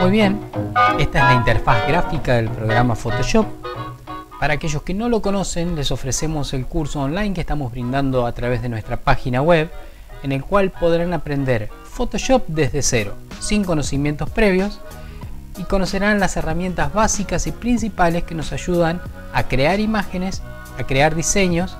Muy bien, esta es la interfaz gráfica del programa Photoshop. Para aquellos que no lo conocen, les ofrecemos el curso online que estamos brindando a través de nuestra página web, en el cual podrán aprender Photoshop desde cero, sin conocimientos previos, y conocerán las herramientas básicas y principales que nos ayudan a crear imágenes, a crear diseños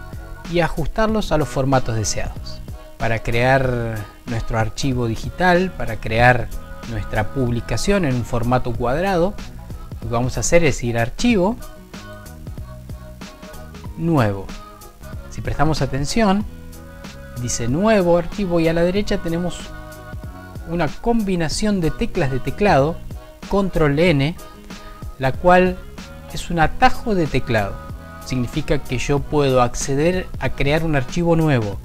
y ajustarlos a los formatos deseados. Para crear nuestro archivo digital, para crear nuestra publicación en un formato cuadrado, lo que vamos a hacer es ir a archivo, nuevo. Si prestamos atención, dice nuevo archivo y a la derecha tenemos una combinación de teclas de teclado, control N, la cual es un atajo de teclado. Significa que yo puedo acceder a crear un archivo nuevo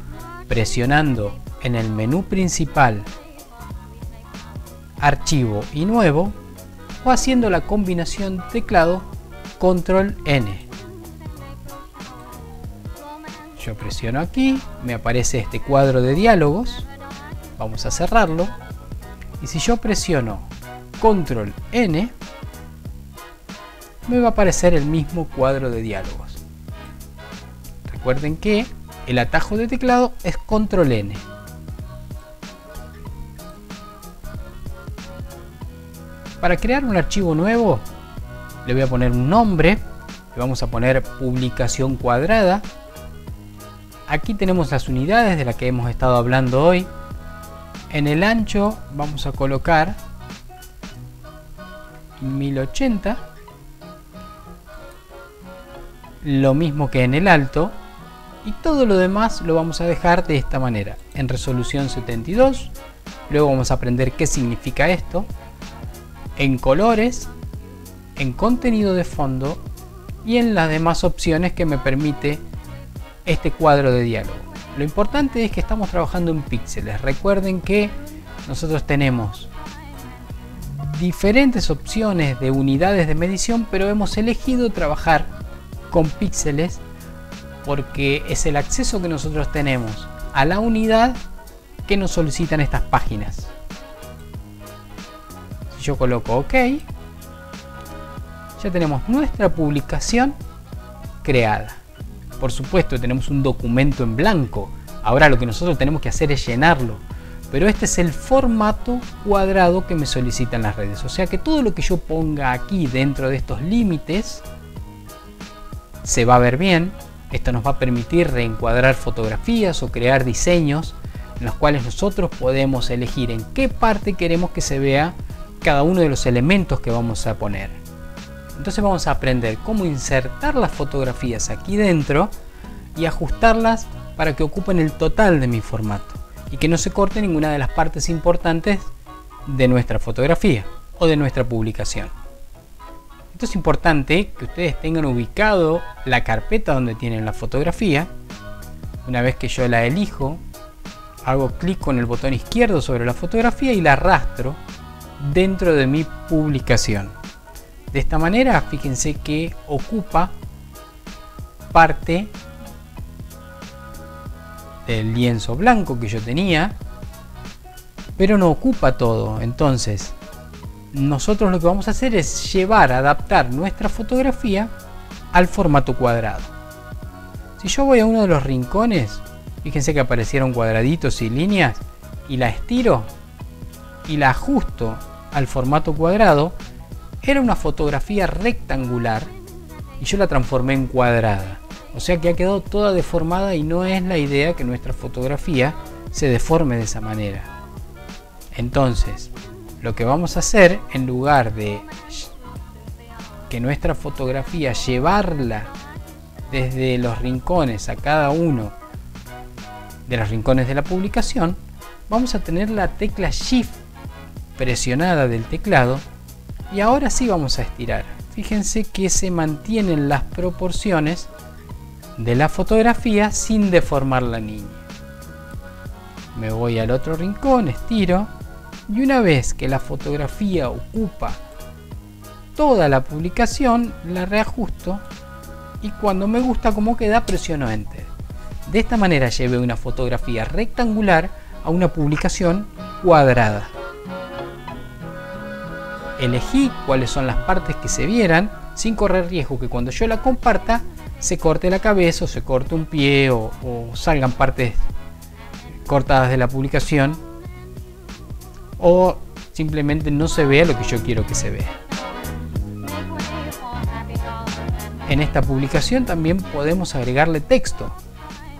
presionando en el menú principal archivo y nuevo o haciendo la combinación teclado control N. Yo presiono aquí, me aparece este cuadro de diálogos, vamos a cerrarlo y si yo presiono control N me va a aparecer el mismo cuadro de diálogos. Recuerden que el atajo de teclado es control N. Para crear un archivo nuevo, le voy a poner un nombre, le vamos a poner publicación cuadrada. Aquí tenemos las unidades de las que hemos estado hablando hoy. En el ancho vamos a colocar 1080. Lo mismo que en el alto. Y todo lo demás lo vamos a dejar de esta manera. En resolución 72. Luego vamos a aprender qué significa esto en colores, en contenido de fondo y en las demás opciones que me permite este cuadro de diálogo. Lo importante es que estamos trabajando en píxeles. Recuerden que nosotros tenemos diferentes opciones de unidades de medición, pero hemos elegido trabajar con píxeles porque es el acceso que nosotros tenemos a la unidad que nos solicitan estas páginas yo coloco OK, ya tenemos nuestra publicación creada. Por supuesto, tenemos un documento en blanco. Ahora lo que nosotros tenemos que hacer es llenarlo. Pero este es el formato cuadrado que me solicitan las redes. O sea que todo lo que yo ponga aquí dentro de estos límites se va a ver bien. Esto nos va a permitir reencuadrar fotografías o crear diseños en los cuales nosotros podemos elegir en qué parte queremos que se vea cada uno de los elementos que vamos a poner. Entonces vamos a aprender cómo insertar las fotografías aquí dentro y ajustarlas para que ocupen el total de mi formato y que no se corte ninguna de las partes importantes de nuestra fotografía o de nuestra publicación. Esto es importante que ustedes tengan ubicado la carpeta donde tienen la fotografía. Una vez que yo la elijo, hago clic con el botón izquierdo sobre la fotografía y la arrastro dentro de mi publicación. De esta manera, fíjense que ocupa parte del lienzo blanco que yo tenía, pero no ocupa todo. Entonces, nosotros lo que vamos a hacer es llevar, adaptar nuestra fotografía al formato cuadrado. Si yo voy a uno de los rincones, fíjense que aparecieron cuadraditos y líneas, y la estiro, y la ajusto al formato cuadrado, era una fotografía rectangular y yo la transformé en cuadrada. O sea que ha quedado toda deformada y no es la idea que nuestra fotografía se deforme de esa manera. Entonces, lo que vamos a hacer en lugar de que nuestra fotografía llevarla desde los rincones a cada uno de los rincones de la publicación, vamos a tener la tecla Shift presionada del teclado y ahora sí vamos a estirar. Fíjense que se mantienen las proporciones de la fotografía sin deformar la niña. Me voy al otro rincón, estiro y una vez que la fotografía ocupa toda la publicación, la reajusto y cuando me gusta como queda presiono Enter. De esta manera llevé una fotografía rectangular a una publicación cuadrada. Elegí cuáles son las partes que se vieran sin correr riesgo que cuando yo la comparta se corte la cabeza o se corte un pie o, o salgan partes cortadas de la publicación o simplemente no se vea lo que yo quiero que se vea. En esta publicación también podemos agregarle texto.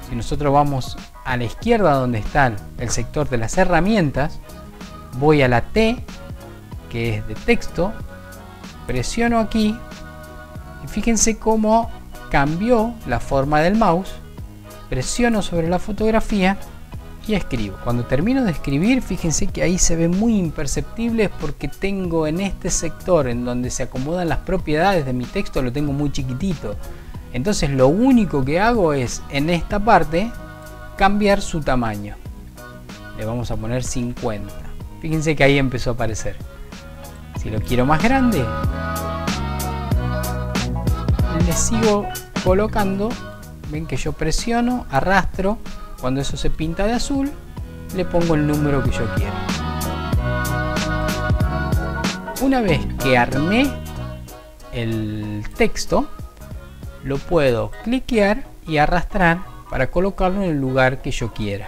Si nosotros vamos a la izquierda donde está el sector de las herramientas, voy a la T, que es de texto, presiono aquí y fíjense cómo cambió la forma del mouse, presiono sobre la fotografía y escribo. Cuando termino de escribir, fíjense que ahí se ve muy imperceptible porque tengo en este sector en donde se acomodan las propiedades de mi texto, lo tengo muy chiquitito. Entonces lo único que hago es en esta parte cambiar su tamaño. Le vamos a poner 50. Fíjense que ahí empezó a aparecer. Si lo quiero más grande, le sigo colocando. Ven que yo presiono, arrastro. Cuando eso se pinta de azul, le pongo el número que yo quiero. Una vez que armé el texto, lo puedo cliquear y arrastrar para colocarlo en el lugar que yo quiera.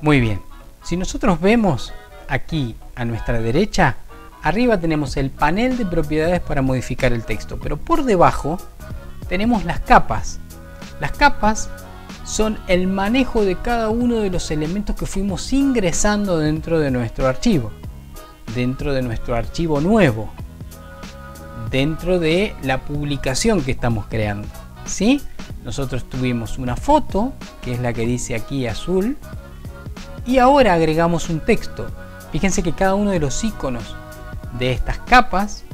Muy bien, si nosotros vemos aquí a nuestra derecha, arriba tenemos el panel de propiedades para modificar el texto, pero por debajo tenemos las capas. Las capas son el manejo de cada uno de los elementos que fuimos ingresando dentro de nuestro archivo, dentro de nuestro archivo nuevo, dentro de la publicación que estamos creando. ¿sí? Nosotros tuvimos una foto, que es la que dice aquí azul, y ahora agregamos un texto. Fíjense que cada uno de los iconos de estas capas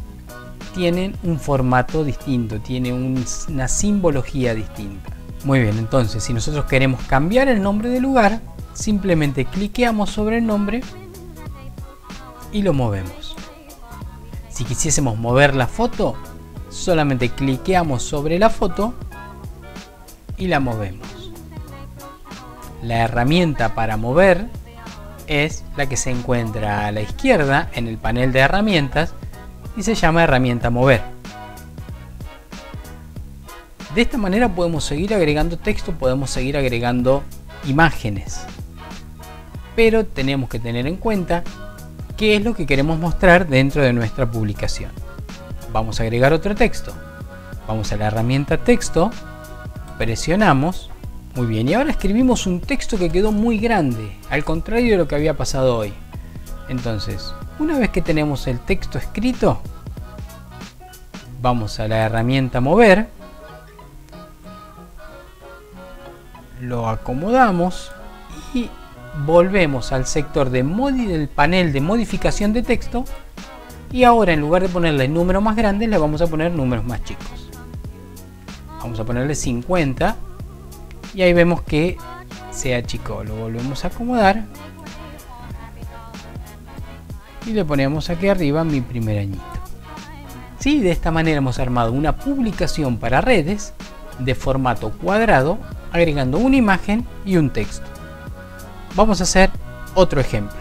tienen un formato distinto, tiene una simbología distinta. Muy bien, entonces si nosotros queremos cambiar el nombre del lugar, simplemente cliqueamos sobre el nombre y lo movemos. Si quisiésemos mover la foto, solamente cliqueamos sobre la foto y la movemos. La herramienta para mover es la que se encuentra a la izquierda en el panel de herramientas y se llama herramienta mover. De esta manera podemos seguir agregando texto, podemos seguir agregando imágenes. Pero tenemos que tener en cuenta qué es lo que queremos mostrar dentro de nuestra publicación. Vamos a agregar otro texto. Vamos a la herramienta texto, presionamos, muy bien, y ahora escribimos un texto que quedó muy grande, al contrario de lo que había pasado hoy. Entonces, una vez que tenemos el texto escrito, vamos a la herramienta mover, lo acomodamos y volvemos al sector de del panel de modificación de texto y ahora en lugar de ponerle números más grandes le vamos a poner números más chicos vamos a ponerle 50 y ahí vemos que se achicó lo volvemos a acomodar y le ponemos aquí arriba mi primer añito ¿Sí? de esta manera hemos armado una publicación para redes de formato cuadrado agregando una imagen y un texto Vamos a hacer otro ejemplo.